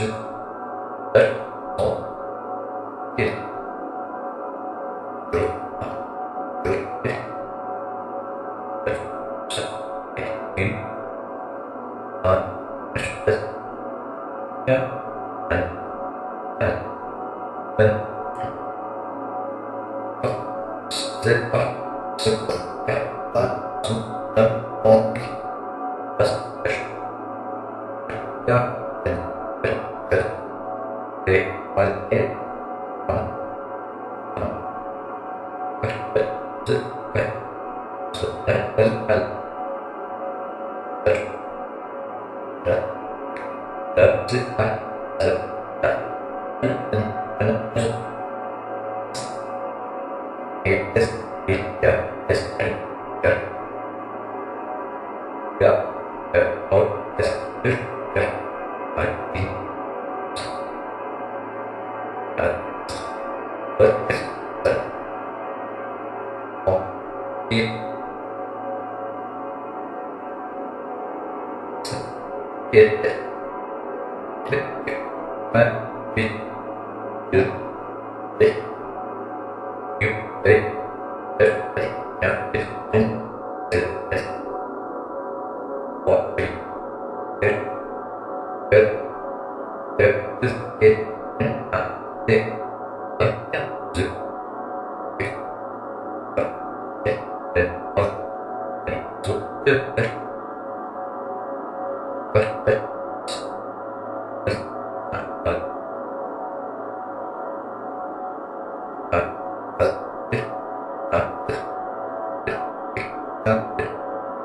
Rất 对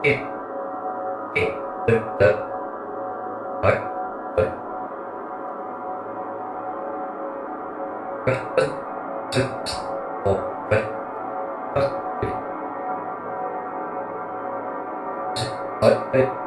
ít ít từ từ hỏi hỏi các tất chất một vật tất ở đây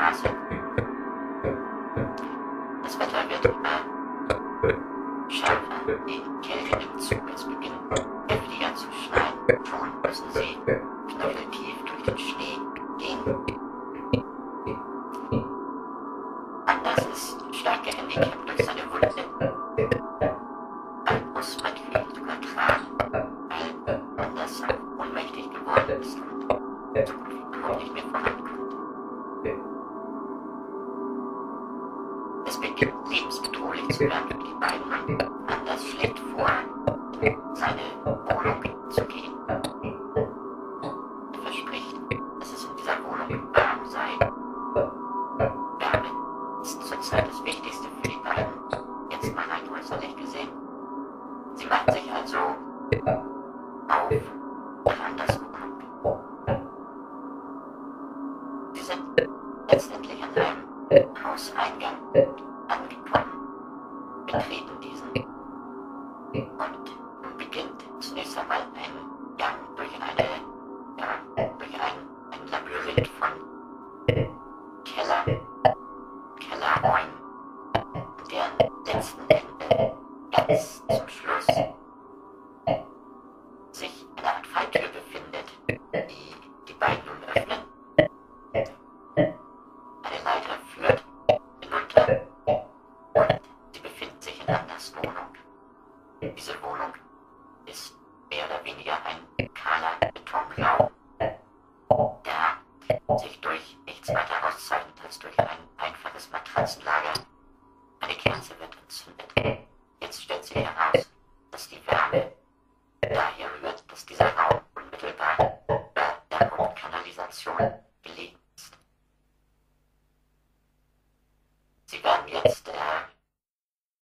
Straße. Das Wetter wird immer schärfer. Die Kälte im Zug beginnt heftiger zu schneiden. Schon müssen Sie Knöchel tief durch den Schnitt.